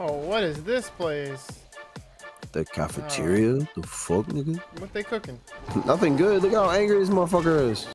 Oh, what is this place? The cafeteria? Oh. The fuck, nigga? What they cooking? Nothing good. Look how angry this motherfucker is.